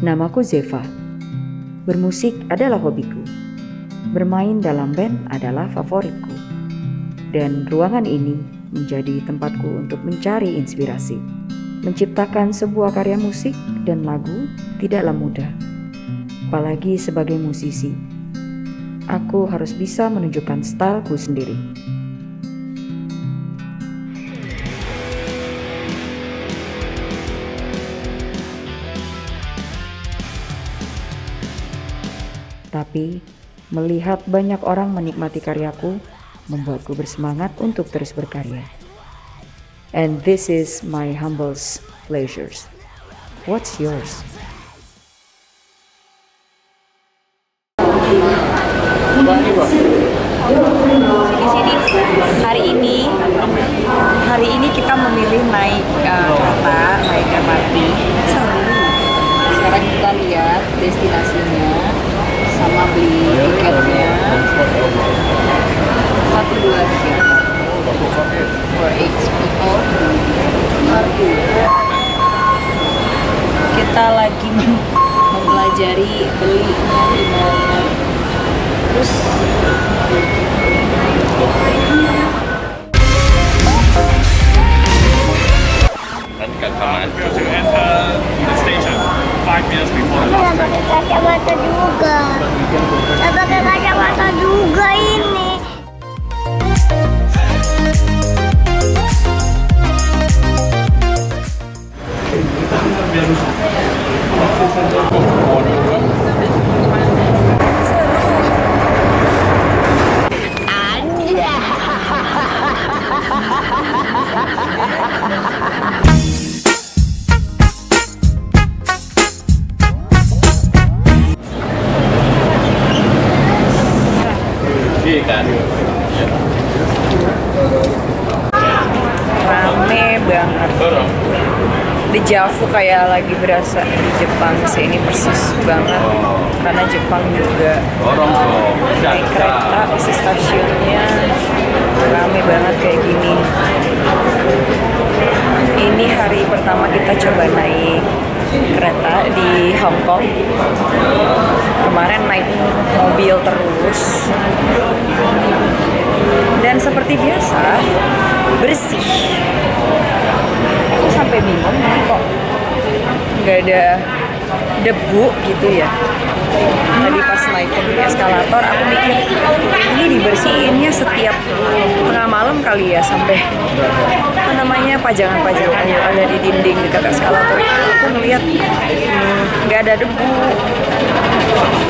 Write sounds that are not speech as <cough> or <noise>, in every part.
Namaku Zeva. Bermusik adalah hobiku. Bermain dalam band adalah favoritku. Dan ruangan ini menjadi tempatku untuk mencari inspirasi. Menciptakan sebuah karya musik dan lagu tidaklah mudah. Apalagi sebagai musisi, aku harus bisa menunjukkan styleku sendiri. Tapi, melihat banyak orang menikmati karyaku membuatku bersemangat untuk terus berkarya. And this is my humble pleasures. What's yours? Sini sini. Hari ini hari ini kita memilih naik uh, kereta, naik MRT. Seru. Sekarang kita lihat destinasinya sama beli tiketnya. Satu dua tiga. Kita lagi <laughs> mempelajari belinya di mana. Terus dan kesamaan. To enter the station five minutes before the last train. pakai kacamata juga. Saya pakai kacamata juga ini. Kayak lagi berasa di Jepang sih ini persis banget. Karena Jepang juga naik kereta isi stasiunnya rame banget kayak gini. Ini hari pertama kita coba naik kereta di Hong Kong. Kemarin naik mobil terus. Dan seperti biasa bersih. Aku sampai bingung kok nggak ada debu gitu ya. Tadi pas naikin di eskalator aku mikir ini dibersihinnya setiap tengah malam kali ya sampai apa namanya pajangan-pajangan yang ada di dinding dekat eskalator aku ngeliat hmm, nggak ada debu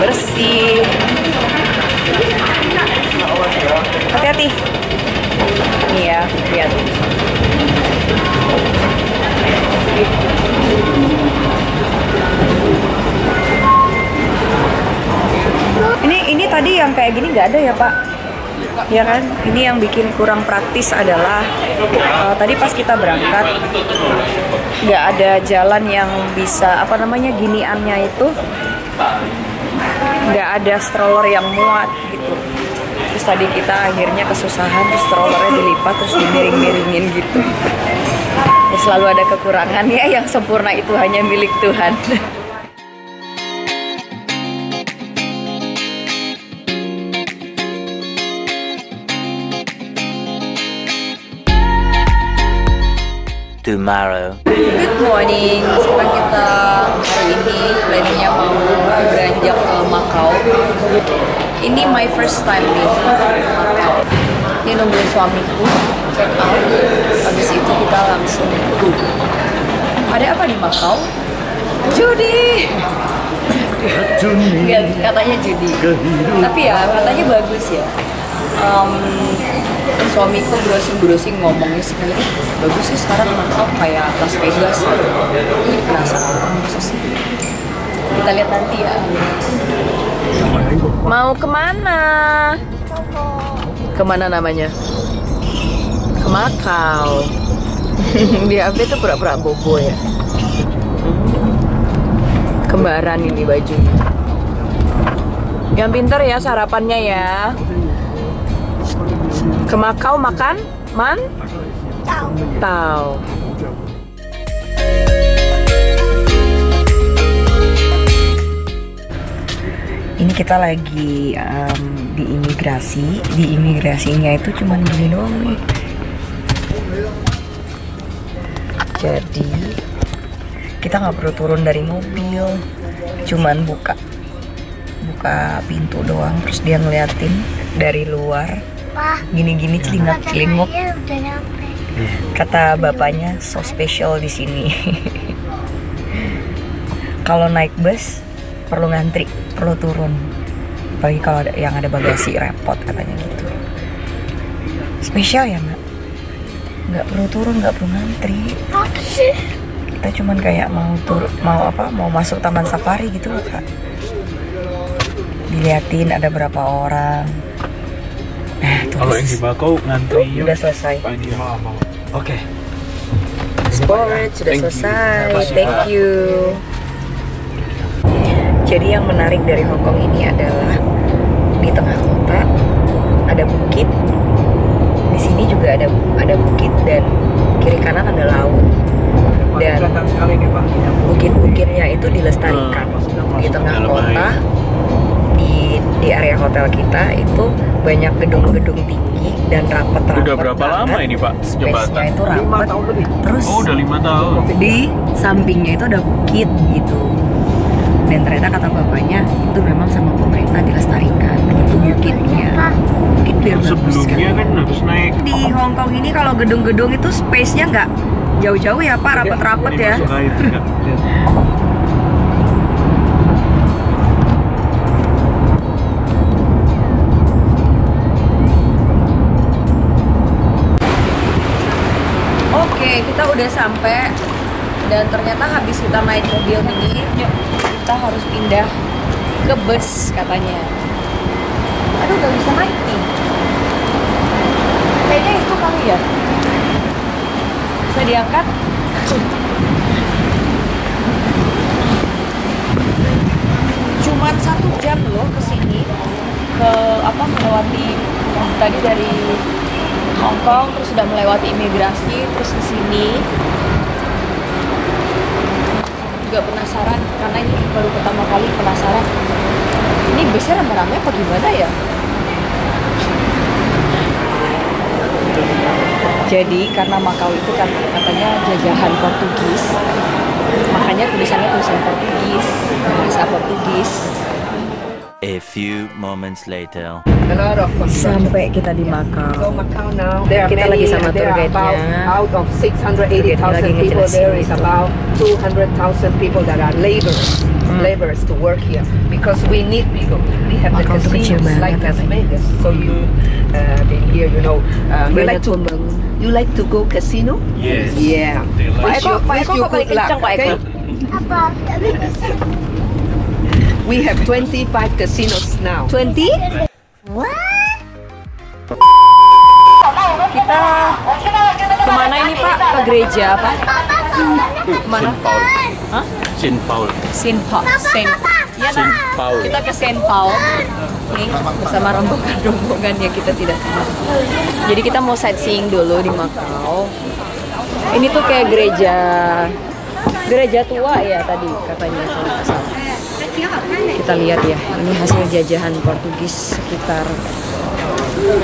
bersih. Hati-hati. Nih ya lihat Ini ini tadi yang kayak gini nggak ada ya Pak? Ya kan? Ini yang bikin kurang praktis adalah eh, tadi pas kita berangkat nggak ada jalan yang bisa apa namanya giniannya itu nggak ada stroller yang muat gitu. Terus tadi kita akhirnya kesusahan terus strollernya dilipat terus dimiring-miringin gitu. Selalu ada kekurangan ya yang sempurna itu hanya milik Tuhan. tomorrow. Good morning. Sekarang kita hari ini planningnya mau beranjak ke Makau. Ini my first time nih Makau. Ini nungguin suamiku check out. Itu kita langsung go. Ada apa di Makau? Judi. Katanya judi. Tapi ya katanya bagus ya. Em, suamiku browsing-browsing ngomongnya sekali "Ih, bagus sih sekarang Makau kayak Las Vegas gitu. Ih, penasaran masa sih kita lihat nanti ya mau ke mana ke mana namanya ke Makau <laughs> di AB tuh pura-pura bobo ya. Kembaran ini bajunya. Yang pinter ya sarapannya ya. Ke Makau makan? Man? Tahu Ini kita lagi em, di imigrasi. Di imigrasinya itu cuman gini doang nih. Jadi kita nggak perlu turun dari mobil, cuman buka buka pintu doang. Terus dia ngeliatin dari luar gini-gini celingak celinguk. Kata bapaknya so special di sini. <laughs> kalau naik bus perlu ngantri, perlu turun. Apalagi kalau ada yang ada bagasi repot katanya gitu. Spesial ya nak? Nggak perlu turun, nggak perlu ngantri. Apa sih? Kita cuman kayak mau tur, mau apa? Mau masuk taman safari gitu loh kak. Diliatin ada berapa orang. Nah, tuh Kalau yang di Bakau ngantri yuk. udah selesai. Oke. Storage sudah Thank you. selesai. Kasih, Thank you. Jadi yang menarik dari Hong Kong ini adalah di tengah kota ada bukit. Di sini juga ada ada bukit dan kiri kanan ada laut. Dan bukit-bukitnya itu dilestarikan di tengah kota. Di di area hotel kita itu banyak gedung-gedung tinggi dan rapet-rapet. Udah berapa banget. lama ini Pak jembatan? itu rapet. Terus Oh udah lima tahun. di sampingnya itu ada bukit gitu dan ternyata kata bapaknya itu memang sama pemerintah dilestarikan itu bukitnya bukit biar bagus Sebelumnya kan harus naik. di Hong Kong ini kalau gedung-gedung itu space-nya nggak jauh-jauh ya pak rapet-rapet Ini ya. Oke, kita udah sampai dan ternyata habis kita naik mobil ini, kita harus pindah ke bus katanya. Aduh, nggak bisa naik nih. Kayaknya itu kali ya. Bisa diangkat? Cuman satu jam loh ke sini ke apa melewati tadi dari Hong Kong terus sudah melewati imigrasi terus ke sini juga penasaran karena ini baru pertama kali penasaran ini busnya rame-rame apa gimana ya jadi karena Makau itu kan katanya jajahan Portugis makanya tulisannya tulisan Portugis bahasa Portugis A few moments later. A lot of construction. sampai kita di So Makau Macau now, there are Kita many, lagi sama tour guide-nya. out of Tour guide-nya 680,000 lagi people, there is about 200,000 people that are laborers, Hmm. laborers to work here because we need people. We have Makau the casinos like banget Las. Vegas. So you uh, been here, you know. Uh, Banyak like to. You like to go casino? Yes. Yeah. Like- Pak Wish Eko, you- Pak Eko kok paling good luck, kencang Pak Eko? okay? Apa? We have 25 casinos now. 20? Kita ke mana ini Pak? Ke gereja? Ke mana? Paul. Hah? Saint Paul. Saint Paul. Saint, ya, Nah. Paul. Kita ke Saint Paul. Nih, bersama rombongan-rombongan yang kita tidak kenal. Jadi kita mau sightseeing dulu di Makau. Ini tuh kayak gereja gereja tua ya tadi katanya kalau salah. Kita lihat ya, ini hasil jajahan Portugis sekitar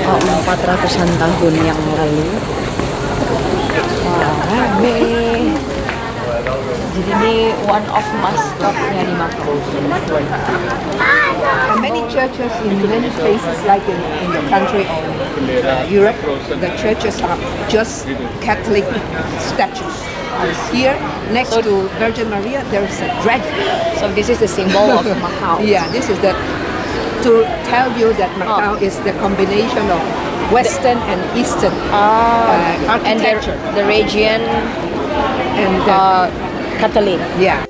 oh, 400-an tahun yang lalu. Wah, rame. Jadi ini one of mascotnya di Makau. And many churches in many places, like in, in the country of uh, Europe, the churches are just Catholic statues. And here, next to Virgin Maria, there is a dragon. So this is the symbol of <laughs> Macau. Yeah, this is the to tell you that Macau is the combination of Western and Eastern Ah, uh, and the, the region And uh, uh, Catholic. yeah.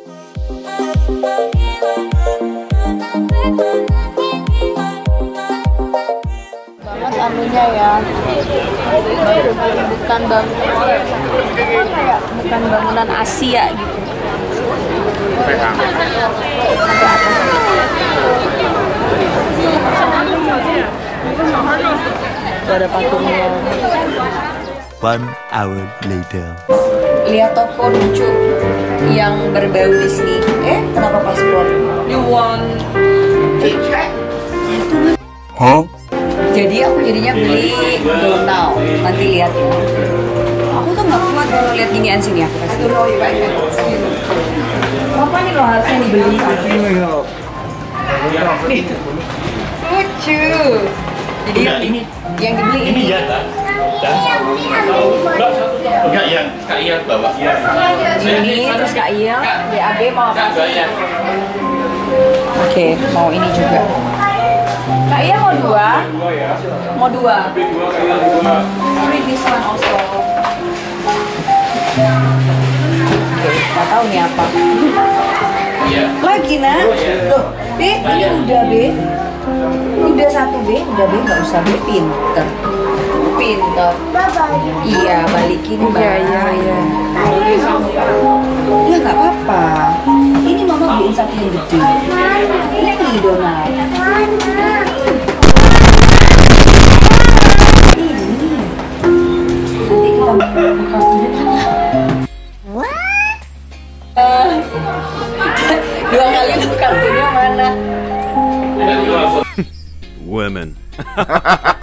banget anunya ya bukan bangunan bukan bangunan Asia gitu One hour later. Lihat toko lucu yang berbau Disney eh kenapa paspor you want Jadi aku jadinya beli donau. Nanti lihat ya. Aku tuh nggak kuat kalau lihat ginian sini aku kasih. Apa nih lo harusnya dibeli? Nih. Lucu. Jadi yang ini yang dibeli ini. ya kan? Enggak yang Kak Ian bawa. Ini terus Kak Iya, DAB mau apa? Kak Ian. Oke, mau ini juga. Kak Iya mau dua? Mau dua? Sorry, this one also. Oke, nggak tahu nih apa. Iya. Lagi nah? Loh, B, ini udah B. Udah satu B, udah B nggak usah B pinter. Pinter. Iya, balikin Mbak. Iya, iya, iya. Ya nggak apa-apa. Ini mama beliin satu yang gede. Ini Donald. Ini. Nanti kita buka Eh, Dua kali kartunya mana? Women. <laughs>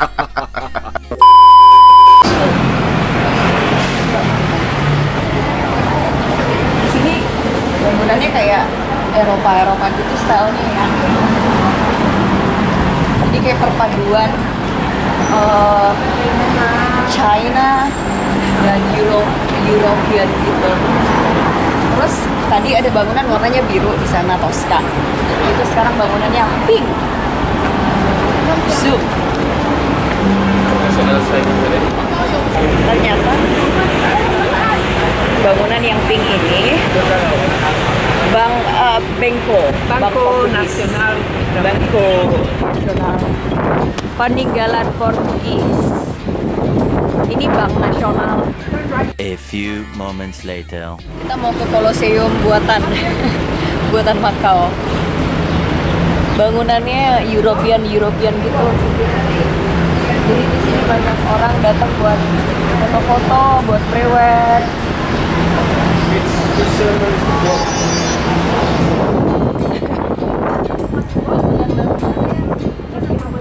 Di sini bangunannya kayak Eropa Eropa gitu stylenya ya. Jadi kayak perpaduan eh, China dan Euro European gitu. Terus tadi ada bangunan warnanya biru di sana Tosca. Itu sekarang bangunannya pink. Zoom. Ternyata bangunan yang pink ini Bank eh, Bengko, Bangko Nasional, Bangko Nasional, peninggalan Portugis. Ini bank nasional. A few moments later. Kita mau ke Colosseum buatan <laughs> buatan Makau. Bangunannya European European gitu. Jadi di sini banyak orang datang buat foto-foto, buat prewed. <laughs>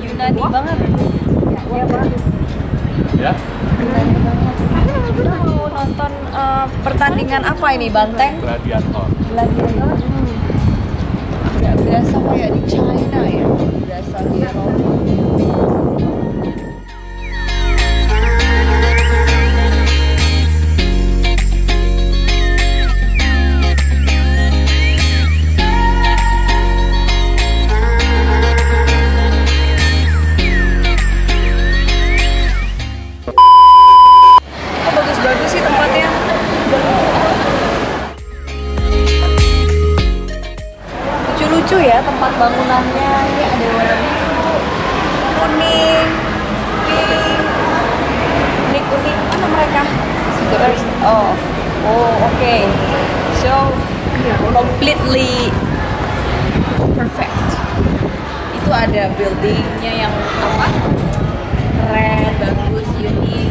Yunani banget. Ya, Pak. Ya. Nonton eh, pertandingan apa ini, Banteng? Gladiator. Gladiator. Nggak berasa kayak di China ya, berasa di Eropa. Oh, oh, oke. So completely perfect. Itu ada buildingnya yang apa? Keren, bagus, unik.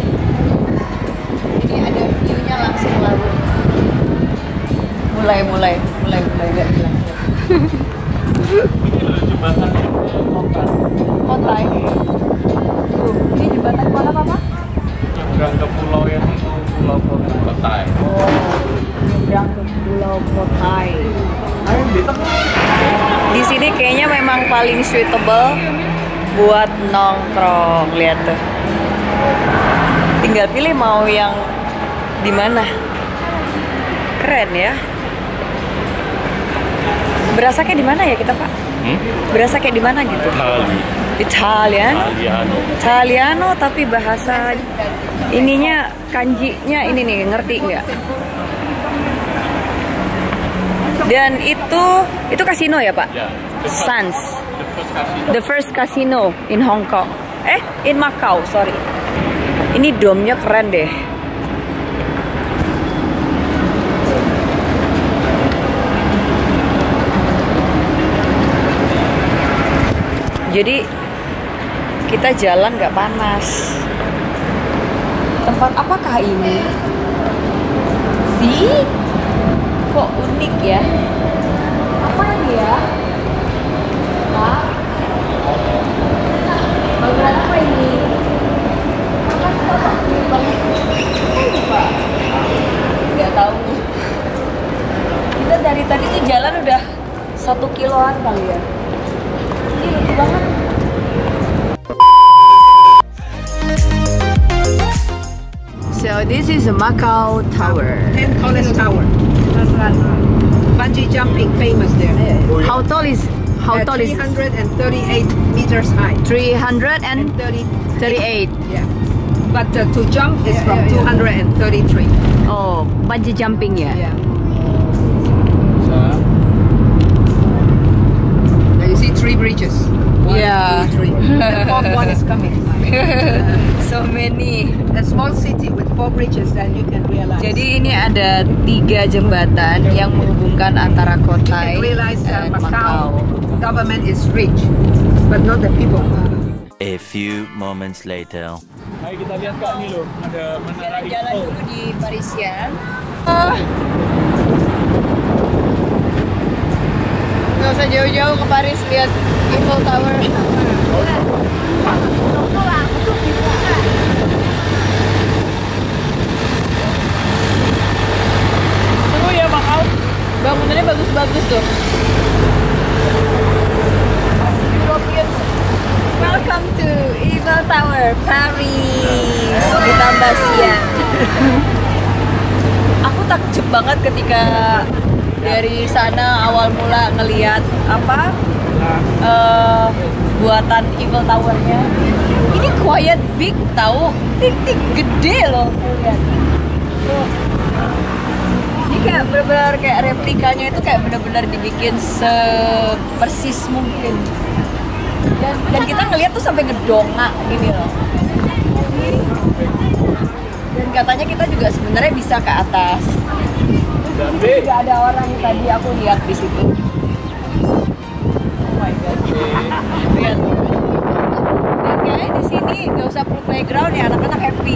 Ini ada view-nya langsung laut. Mulai, mulai, mulai, mulai gak bilang. Kota ini. Tuh, ini jembatan kota apa? Nyebrang ke pulau yang pulau Kotai. Oh, nyebrang ke Pulau Kotai. Di sini kayaknya memang paling suitable buat nongkrong. Lihat tuh. Tinggal pilih mau yang di mana. Keren ya. Berasa kayak di mana ya kita, Pak? Hmm? Berasa kayak di mana gitu? Italian. Italiano. Italiano tapi bahasa ininya kanjinya ini nih ngerti nggak? Dan itu itu kasino ya pak? Sans, The first casino. the first casino in Hong Kong. Eh, in Macau, sorry. Ini domnya keren deh. Jadi kita jalan nggak panas tempat apakah ini? Si, kok unik ya? Apa ini ya? Pak, bangunan apa ini? Apa sih ini banget? Lupa. Nggak tahu. Kita dari tadi tuh jalan udah satu kiloan kali ya. Ini lucu banget. So this is a Macau Tower. 10 tallest tower. Bungee jumping famous there. How tall is how Uh, tall is 338 meters high. 338? Yeah. But uh, to jump is from 233. Oh, bungee jumping ya. Yeah. Now you see three bridges. One, Yeah. two, three. <laughs> The fourth one is coming. <laughs> So many. A small city with four bridges, then you can realize. Jadi ini ada tiga jembatan yang menghubungkan antara kota realize uh, dan Macau government is rich, but not the people. A few moments later. Mari kita lihat kat ni loh. Ada menara Jalan Eiffel. dulu di Parisian. Gak usah jauh-jauh ke Paris lihat Eiffel Tower. Tunggu ya Macau. Bangunannya bagus-bagus tuh. European. Welcome to Eiffel Tower, Paris. Ditambah siang. Aku takjub banget ketika dari sana awal mula ngelihat apa eh, buatan Eiffel Towernya. Ini quiet big tahu, titik gede loh lihat. Ini kayak benar-benar kayak replikanya itu kayak benar-benar dibikin sepersis mungkin. Dan, dan kita ngeliat tuh sampai ngedongak gini loh. Dan katanya kita juga sebenarnya bisa ke atas. Juga ada orang tadi aku lihat di situ. Oh my god. Lihat. Dan kayaknya di sini nggak usah perlu playground ya anak-anak happy.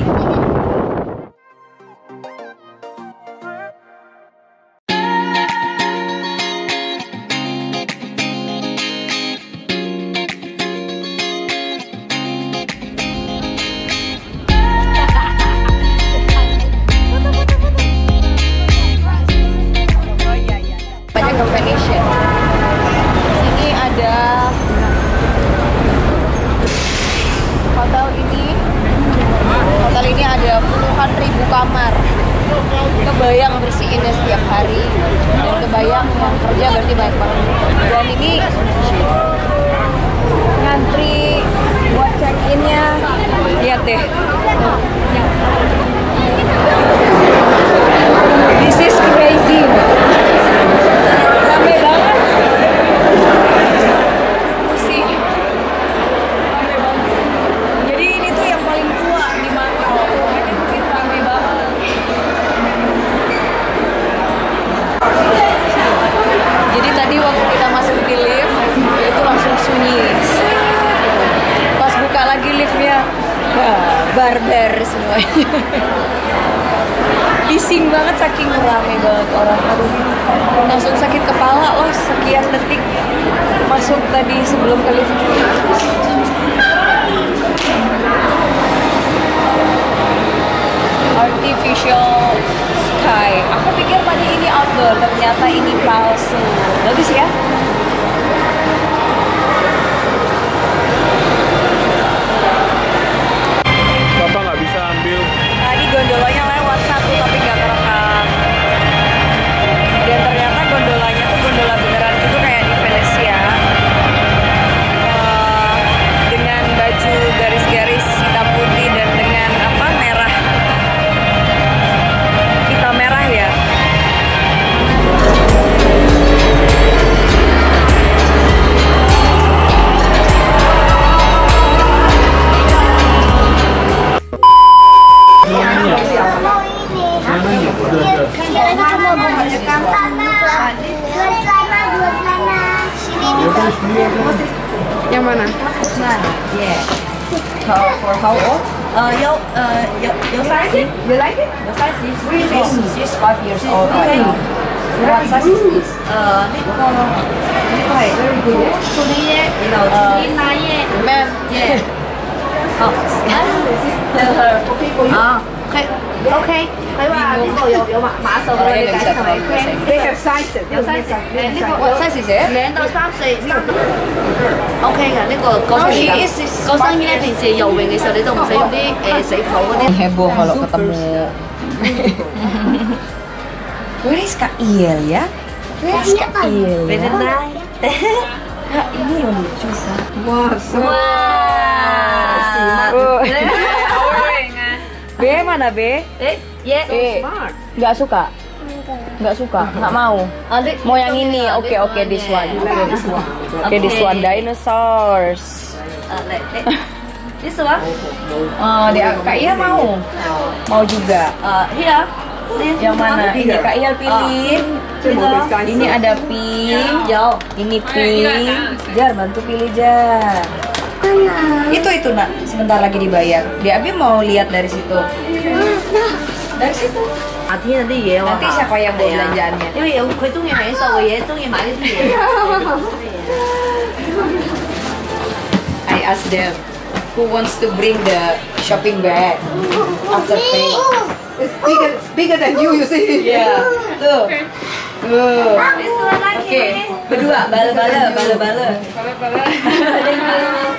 Ternyata ini palsu. Bagus ya? How, old? Uh, your, uh, your, your size? You like it? Your size is? She's, she's five years old right now. What size is this? Uh, Okay, very good. you know, Uh, Ma'am. yeah. <laughs> Oh, tell her. For you. Ah, 佢 OK，佢话呢个有有码码数嘅，你解释系咪 They have sizes. 有 size 诶呢个 What size is it? 两到三四三到 OK 嘅呢个救生衣，救生衣咧平时游泳嘅时候你就唔使用啲诶死泡嗰啲。 Heboh kalau ketemu. Where is Kak Iel ya? Where is Kak Iel ya? Kak ini loh lucu kan? Wow, so B mana B? Eh, yeah. B. smart. Nggak suka? Nggak suka? Nggak mau? Mau yang ini? Oke oke this one. This one. Oke this one dinosaurs. This one? <laughs> Oh dia Kak Iel mau? Mau juga. Uh, here. Yang mana? Ini Kak Iel pilih. Size. Ini ada pink. Yo. Ini pink. Jar bantu pilih Jar itu itu nak. Sebentar lagi dibayar. Dia abi mau lihat dari situ. Dari situ. Nanti ya. Nanti siapa yang bawa belanjaannya? I ask them who wants to bring the shopping bag after pay it's bigger bigger than you you see. Yeah. Tuh. Tuh. Oke okay. berdua bala bala bala bala bala bala